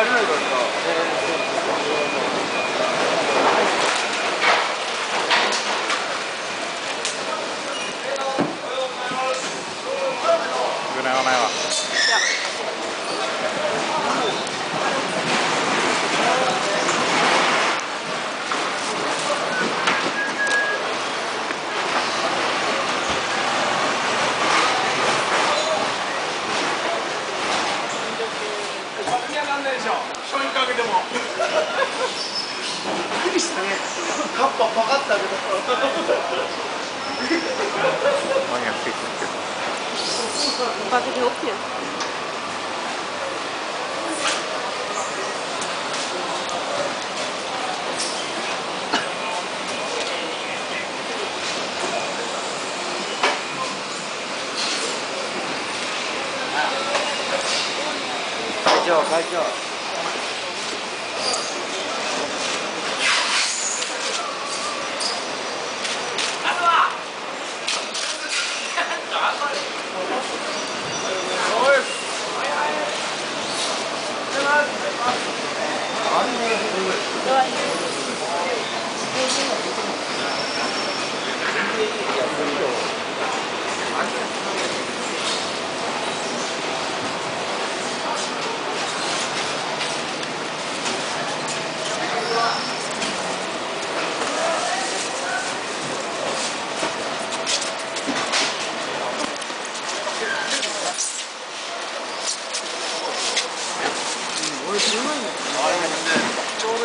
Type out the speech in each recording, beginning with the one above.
入れないからさ具ないわないわ でしょ。醤油かけても。びっくりしたね。カッパパカッて開けた何がついてるけど。Paket ihop ju. 俺知らない。んだよ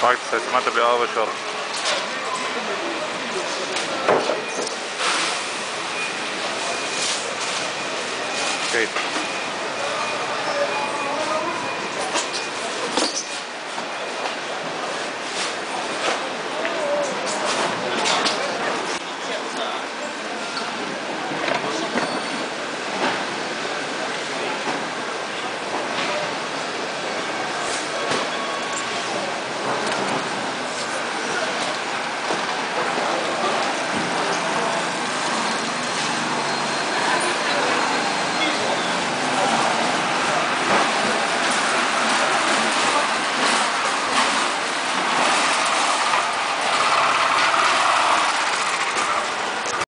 5 cm بآب شرق Okay.